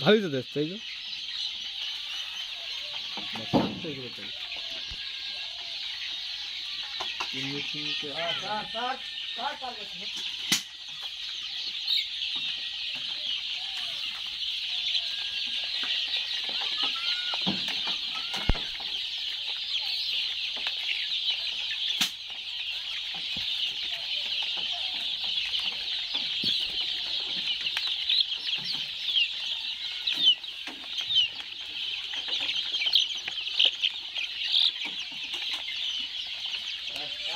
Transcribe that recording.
ভালোই তো দেখতে এই তো